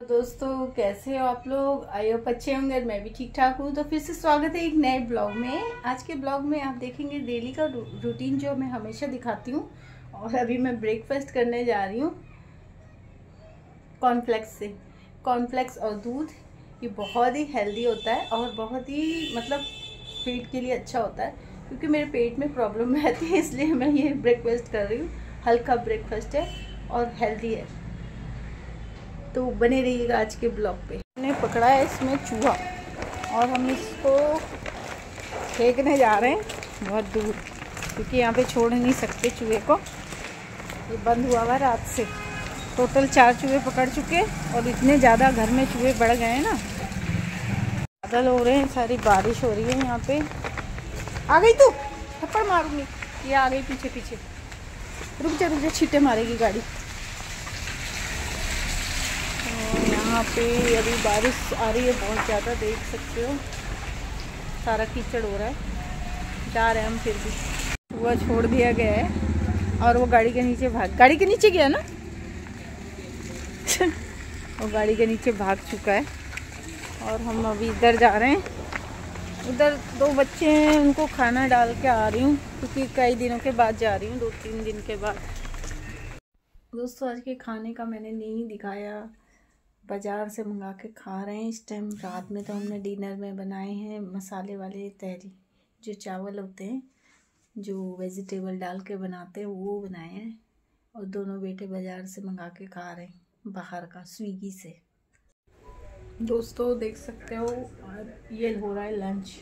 दोस्तों, कैसे हो आप लोग? होप अच्छे होंगे मैं भी ठीक ठाक हूँ। तो फिर से स्वागत है एक नए ब्लॉग में। आज के ब्लॉग में आप देखेंगे डेली का रूटीन जो मैं हमेशा दिखाती हूँ और अभी मैं ब्रेकफास्ट करने जा रही हूँ कॉर्नफ्लेक्स से। कॉर्नफ्लेक्स और दूध, ये बहुत ही हेल्दी होता है और बहुत ही मतलब पेट के लिए अच्छा होता है क्योंकि मेरे पेट में प्रॉब्लम रहती है, इसलिए मैं ये ब्रेकफास्ट कर रही हूँ। हल्का ब्रेकफास्ट है और हेल्दी है। तो बने रहिएगा आज के ब्लॉग पे। हमने पकड़ा है इसमें चूहा और हम इसको फेंकने जा रहे हैं बहुत दूर, क्योंकि यहाँ पे छोड़ नहीं सकते चूहे को। ये बंद हुआ हुआ रात से। टोटल चार चूहे पकड़ चुके और इतने ज़्यादा घर में चूहे बढ़ गए हैं ना। बादल हो रहे हैं, सारी बारिश हो रही है यहाँ पे। आ गई तू? थप्पड़ मारूँगी। ये आ गई पीछे पीछे रुक जा रुक जा, छीटे मारेगी गाड़ी। यहाँ पे अभी बारिश आ रही है, बहुत ज़्यादा देख सकते हो। सारा कीचड़ हो रहा है। जा रहे हैं हम फिर भी। वह छोड़ दिया गया है। और वो गाड़ी के नीचे भाग, गाड़ी के नीचे गया ना? वो गाड़ी के नीचे भाग चुका है। और हम अभी इधर जा रहे हैं। उधर दो बच्चे हैं, उनको खाना डाल के आ रही हूँ, क्योंकि कई दिनों के बाद जा रही हूँ दो तीन दिन के बाद। दोस्तों, आज के खाने का मैंने नहीं दिखाया। बाज़ार से मंगा के खा रहे हैं। इस टाइम रात में तो हमने डिनर में बनाए हैं मसाले वाले तहरी, जो चावल होते हैं, जो वेजिटेबल डाल के बनाते हैं, वो बनाए हैं और दोनों बेटे बाज़ार से मंगा के खा रहे हैं, बाहर का, स्विगी से। दोस्तों, देख सकते हो ये हो रहा है लंच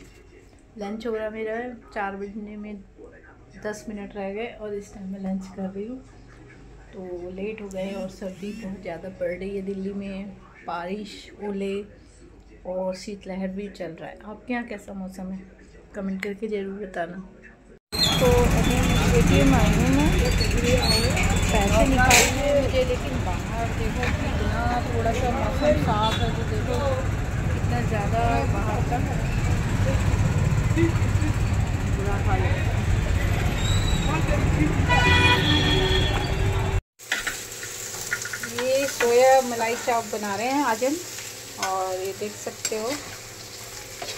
लंच हो रहा है मेरा, चार बजने में दस मिनट रह गए और इस टाइम मैं लंच कर रही हूँ। तो लेट हो गए और सर्दी बहुत ज़्यादा पड़ रही है दिल्ली में। बारिश, ओले और शीतलहर भी चल रहा है। आपके यहाँ कैसा मौसम है? कमेंट करके ज़रूर बताना। तो अभी ए टी एम आई हूँ मैं पैसे निकालने मुझे, लेकिन बाहर देखो कितना थोड़ा सा मौसम साफ़ है तो देखो कितना ज़्यादा बाहर का बुरा हाल है सोया मलाई चॉप बना रहे हैं आज हम और ये देख सकते हो,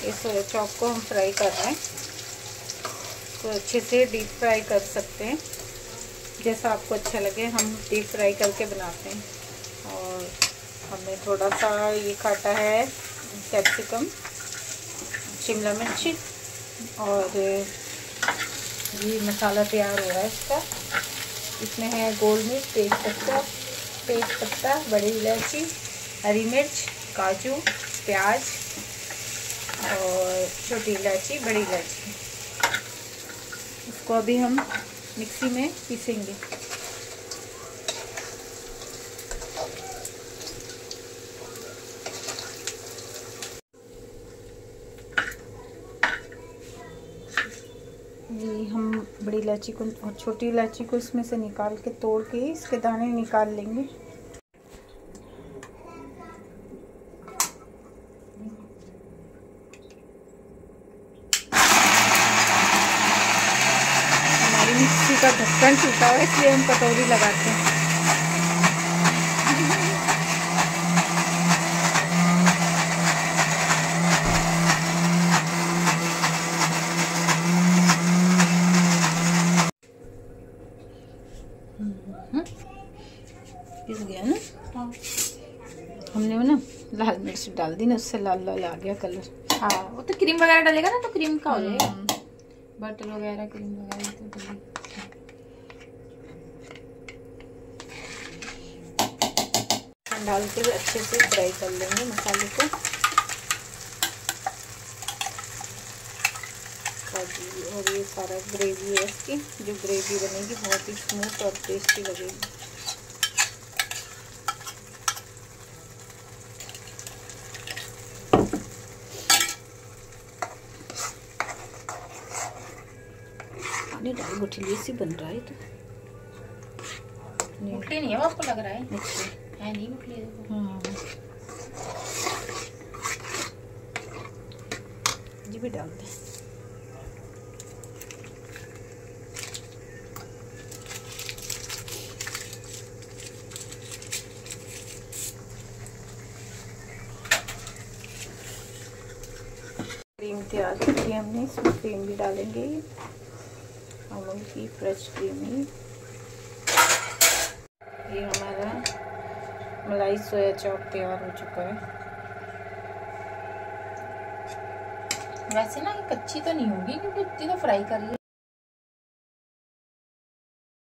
इस चॉप को हम फ्राई कर रहे हैं। तो अच्छे से डीप फ्राई कर सकते हैं। जैसा आपको अच्छा लगे, हम डीप फ्राई करके बनाते हैं। और हमने थोड़ा सा ये काटा है कैप्सिकम, शिमला मिर्ची, और ये मसाला तैयार हो रहा है इसका। इसमें है गोल मिर्च तेज पत्ता तेज पत्ता, बड़ी इलायची, हरी मिर्च, काजू, प्याज और छोटी इलायची, बड़ी इलायची। इसको अभी हम मिक्सी में पीसेंगे ये हम बड़ी इलायची को और छोटी इलायची को इसमें से निकाल के तोड़ के इसके दाने निकाल लेंगे। हमारी मिक्सी का ढक्कन टूटा हुआ है, इसलिए हम कटोरी लगाते हैं। पिस गया ना? हाँ। हमने ना लाल मिर्च डाल दी ना उससे लाल लाल आ गया कलर हाँ वो तो क्रीम वगैरह डालेगा ना तो क्रीम का हो जाएगा। बटर वगैरह क्रीम वगैरह तो डाली डाल के अच्छे से फ्राई कर लेंगे मसाले को। और ये सारा ग्रेवी है इसकी। जो ग्रेवी बनेगी बहुत ही स्मूथ और टेस्टी लगेगी। पानी डाल गुठली सी बन रहा है तो। गुठली नहीं है आपको लग रहा है। अच्छा है नहीं गुठली हाँ। ये भी डाल दें। तैयार कर लिए हमने, इसमें क्रीम भी डालेंगे। अमूल की फ्रेश क्रीम ही। ये हमारा मलाई सोया चॉप तैयार हो चुका है। वैसे ना ये कच्ची तो नहीं होगी, क्योंकि इतनी तो फ्राई कर है